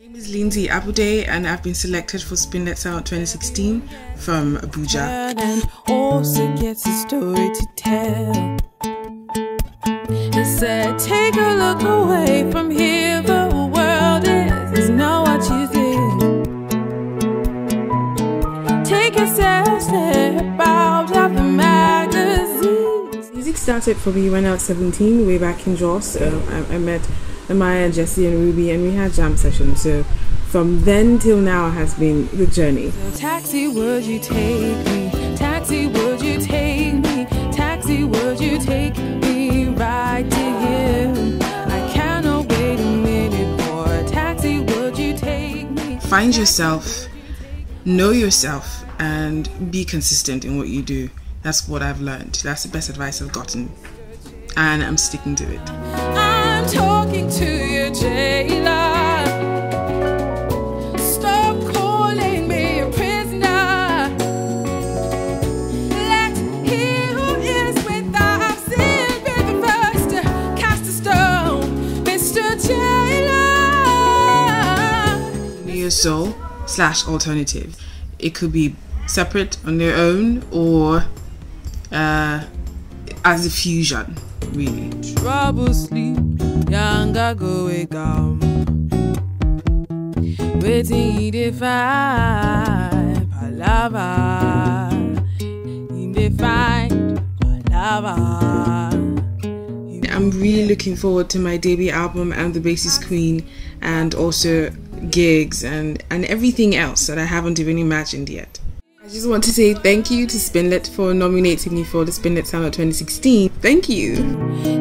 My name is Lindsey Abudei and I've been selected for Spinlet Sound 2016 from Abuja. And also gets a story to tell. He said, Take a look away from here. The world is, is not what you think. Take a step out of the magazines. Music started for me when I was 17, way back in Jos. Uh, I, I met Amaya, Jesse, and Ruby, and we had jam sessions. So from then till now has been the journey. So taxi, would you take me? Taxi, would you take me? Taxi, would you take me right to you? I cannot wait a minute for taxi. Would you take me? Find yourself, know yourself, and be consistent in what you do. That's what I've learned. That's the best advice I've gotten, and I'm sticking to it. Soul slash alternative. It could be separate on their own or uh, as a fusion, really. Trouble sleep, go. Waiting he dey find palava, he dey find palava. I'm really looking forward to my debut album and the Bassist Queen and also gigs and, and everything else that I haven't even imagined yet. I just want to say thank you to Spinlet for nominating me for the Spinlet Sound 2016. Thank you.